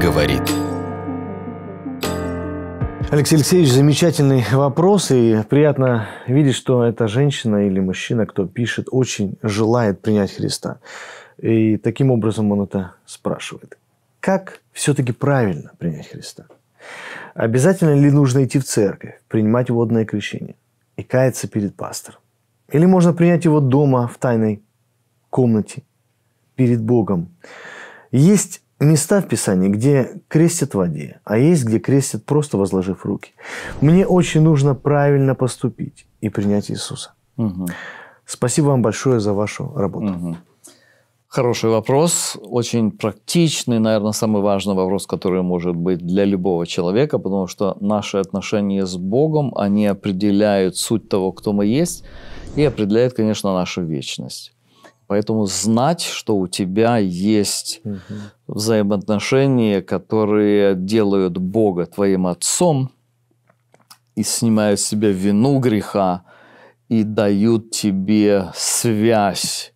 говорит. Алексей Алексеевич, замечательный вопрос, и приятно видеть, что эта женщина или мужчина, кто пишет, очень желает принять Христа. И таким образом он это спрашивает. Как все-таки правильно принять Христа? Обязательно ли нужно идти в церковь, принимать водное крещение и каяться перед пастором? Или можно принять его дома в тайной комнате перед Богом? Есть места в Писании, где крестят в воде, а есть, где крестят просто возложив руки. Мне очень нужно правильно поступить и принять Иисуса. Угу. Спасибо вам большое за вашу работу. Угу. Хороший вопрос, очень практичный, наверное, самый важный вопрос, который может быть для любого человека, потому что наши отношения с Богом, они определяют суть того, кто мы есть, и определяют, конечно, нашу вечность. Поэтому знать, что у тебя есть угу. взаимоотношения, которые делают Бога твоим отцом и снимают с себя вину греха и дают тебе связь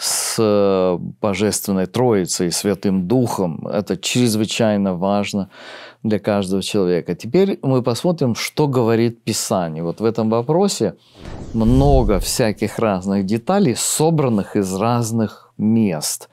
с Божественной Троицей, Святым Духом. Это чрезвычайно важно для каждого человека. Теперь мы посмотрим, что говорит Писание. Вот в этом вопросе много всяких разных деталей, собранных из разных мест.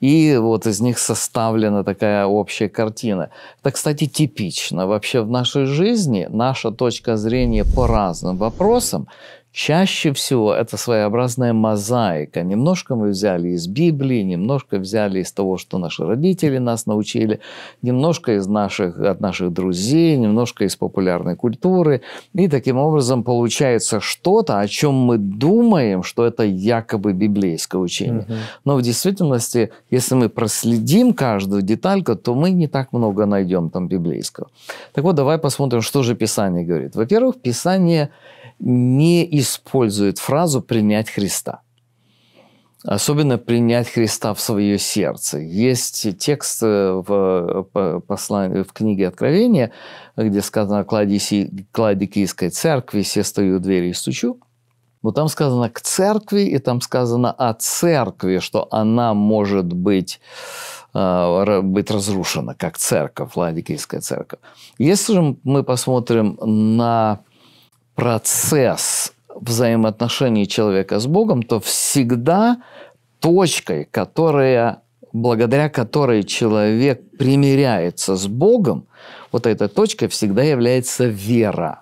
И вот из них составлена такая общая картина. Это, кстати, типично. Вообще в нашей жизни наша точка зрения по разным вопросам Чаще всего это своеобразная мозаика. Немножко мы взяли из Библии, немножко взяли из того, что наши родители нас научили, немножко из наших, от наших друзей, немножко из популярной культуры. И таким образом получается что-то, о чем мы думаем, что это якобы библейское учение. Угу. Но в действительности, если мы проследим каждую детальку, то мы не так много найдем там библейского. Так вот, давай посмотрим, что же Писание говорит. Во-первых, Писание не использует фразу «принять Христа». Особенно принять Христа в свое сердце. Есть текст э, в, послании, в книге Откровения, где сказано о Кладикийской церкви, «Все стою у двери и стучу». Но там сказано к церкви, и там сказано о церкви, что она может быть, э, быть разрушена, как церковь, Ладикийская церковь. Если же мы посмотрим на процесс взаимоотношений человека с Богом, то всегда точкой, которая, благодаря которой человек примиряется с Богом, вот этой точкой всегда является вера.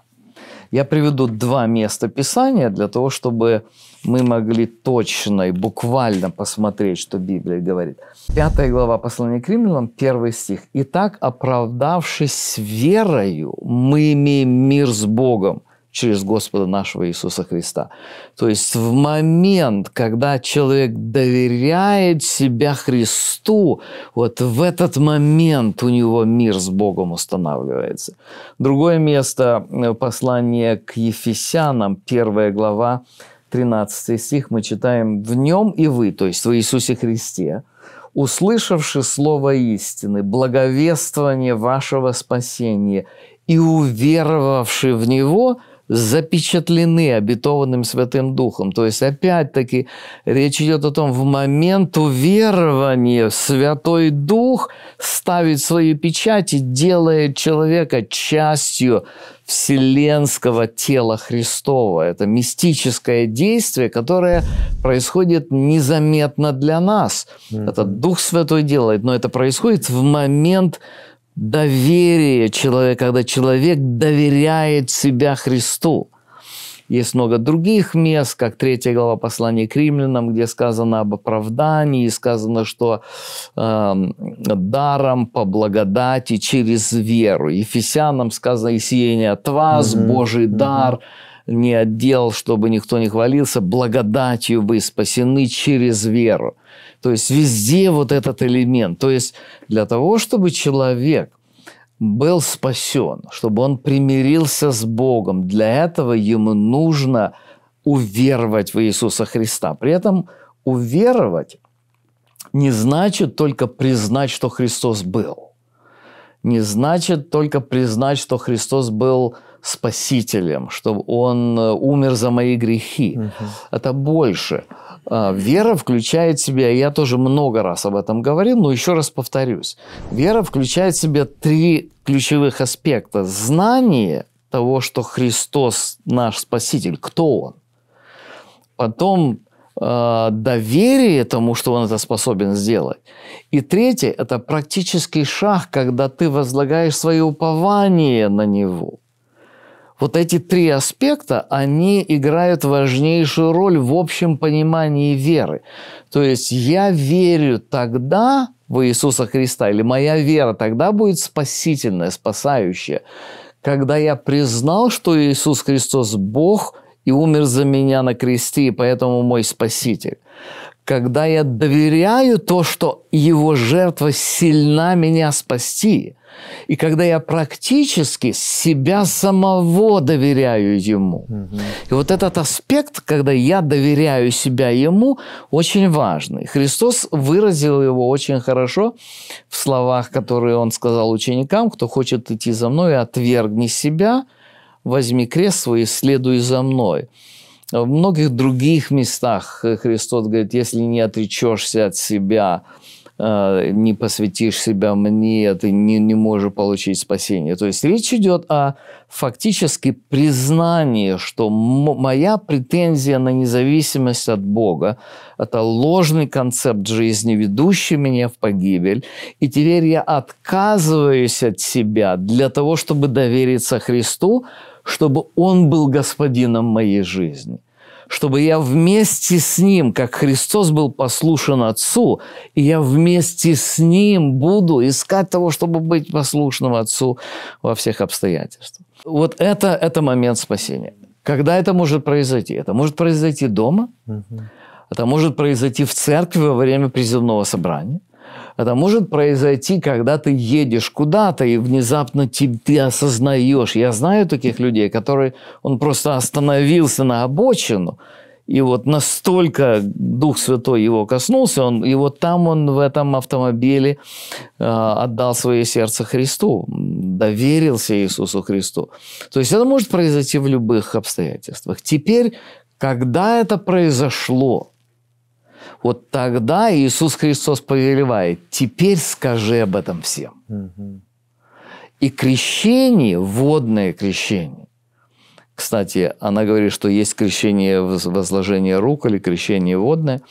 Я приведу два места Писания для того, чтобы мы могли точно и буквально посмотреть, что Библия говорит. Пятая глава послания к римлянам, первый стих. «Итак, оправдавшись верою, мы имеем мир с Богом через Господа нашего Иисуса Христа. То есть в момент, когда человек доверяет себя Христу, вот в этот момент у него мир с Богом устанавливается. Другое место э, послание к Ефесянам, первая глава, 13 стих, мы читаем «В нем и вы, то есть в Иисусе Христе, услышавши слово истины, благовествование вашего спасения и уверовавши в него – запечатлены обетованным Святым Духом. То есть, опять-таки, речь идет о том, в момент уверования Святой Дух ставит свою печать и делает человека частью вселенского тела Христова. Это мистическое действие, которое происходит незаметно для нас. Mm-hmm. Это Дух Святой делает, но это происходит в момент доверие человека, когда человек доверяет себя Христу. Есть много других мест, как третья глава послания к римлянам, где сказано об оправдании, сказано, что э, даром по благодати через веру. Ефесянам сказано, и сие от вас, mm-hmm. Божий mm-hmm. дар, не отдел, чтобы никто не хвалился, благодатью вы спасены через веру. То есть везде вот этот элемент. То есть для того, чтобы человек был спасен, чтобы он примирился с Богом, для этого ему нужно уверовать в Иисуса Христа. При этом уверовать не значит только признать, что Христос был. Не значит только признать, что Христос был спасителем, что Он умер за мои грехи. Угу. Это больше. А, вера включает в себя, я тоже много раз об этом говорил, но еще раз повторюсь. Вера включает в себя три ключевых аспекта. Знание того, что Христос наш Спаситель, кто Он. Потом э, доверие тому, что Он это способен сделать. И третье – это практический шаг, когда ты возлагаешь свое упование на Него. Вот эти три аспекта, они играют важнейшую роль в общем понимании веры. То есть я верю тогда в Иисуса Христа, или моя вера тогда будет спасительная, спасающая, когда я признал, что Иисус Христос Бог и умер за меня на кресте, и поэтому мой Спаситель когда я доверяю то, что его жертва сильна меня спасти, и когда я практически себя самого доверяю ему. Угу. И вот этот аспект, когда я доверяю себя ему, очень важный. Христос выразил его очень хорошо в словах, которые он сказал ученикам, кто хочет идти за мной, отвергни себя, возьми крест свой и следуй за мной. В многих других местах Христос говорит, если не отречешься от себя, э, не посвятишь себя мне, ты не, не можешь получить спасение. То есть речь идет о фактически признании, что моя претензия на независимость от Бога – это ложный концепт жизни, ведущий меня в погибель. И теперь я отказываюсь от себя для того, чтобы довериться Христу, чтобы Он был господином моей жизни чтобы я вместе с Ним, как Христос был послушен Отцу, и я вместе с Ним буду искать того, чтобы быть послушным Отцу во всех обстоятельствах. Вот это, это момент спасения. Когда это может произойти? Это может произойти дома, угу. это может произойти в церкви во время призывного собрания – это может произойти, когда ты едешь куда-то, и внезапно ты, осознаешь. Я знаю таких людей, которые, он просто остановился на обочину, и вот настолько Дух Святой его коснулся, он, и вот там он в этом автомобиле э, отдал свое сердце Христу, доверился Иисусу Христу. То есть это может произойти в любых обстоятельствах. Теперь, когда это произошло, вот тогда Иисус Христос повелевает, теперь скажи об этом всем. И крещение, водное крещение, кстати, она говорит, что есть крещение возложения рук или крещение водное.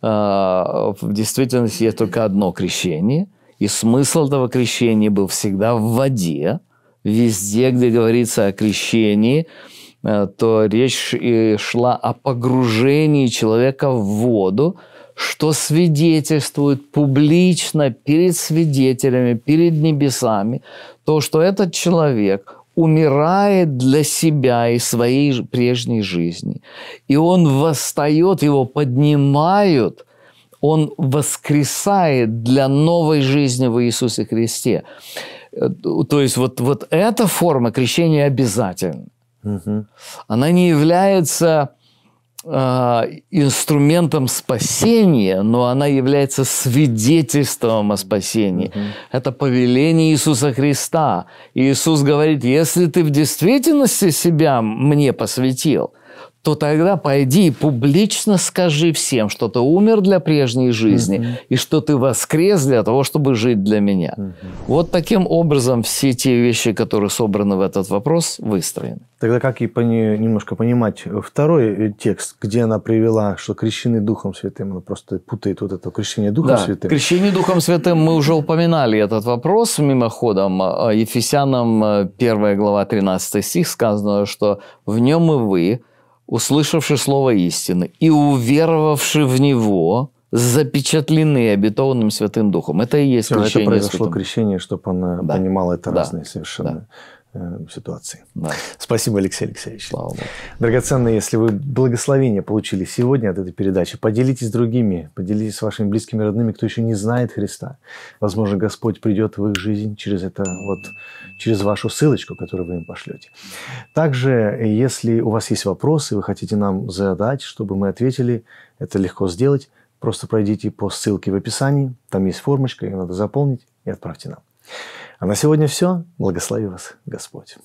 А, в действительности есть только одно крещение, и смысл этого крещения был всегда в воде. Везде, где говорится о крещении – то речь шла о погружении человека в воду, что свидетельствует публично перед свидетелями, перед небесами, то, что этот человек умирает для себя и своей прежней жизни. И он восстает, его поднимают, он воскресает для новой жизни в Иисусе Христе. Э, то есть вот, вот эта форма крещения обязательна. Угу. Она не является э, инструментом спасения, но она является свидетельством о спасении. Угу. Это повеление Иисуса Христа. И Иисус говорит, если ты в действительности себя мне посвятил, то тогда пойди и публично скажи всем, что ты умер для прежней жизни mm-hmm. и что ты воскрес для того, чтобы жить для меня. Mm-hmm. Вот таким образом все те вещи, которые собраны в этот вопрос, выстроены. Тогда как и пони, немножко понимать второй текст, где она привела, что крещеный Духом Святым, она просто путает вот это крещение Духом да, Святым. крещение Духом Святым, мы уже упоминали этот вопрос мимоходом. А, Ефесянам 1 э, глава 13 стих сказано, что в нем и вы, услышавши слово истины и уверовавши в него, запечатлены обетованным Святым Духом. Это и есть Все, крещение. Это произошло Святым. крещение, чтобы она да. понимала это да. разные совершенно. Да ситуации. Да. Спасибо, Алексей Алексеевич. Слава Богу. Драгоценные, если вы благословение получили сегодня от этой передачи, поделитесь с другими, поделитесь с вашими близкими родными, кто еще не знает Христа. Возможно, Господь придет в их жизнь через это вот, через вашу ссылочку, которую вы им пошлете. Также, если у вас есть вопросы, вы хотите нам задать, чтобы мы ответили, это легко сделать. Просто пройдите по ссылке в описании, там есть формочка, ее надо заполнить и отправьте нам. А на сегодня все. Благослови вас Господь.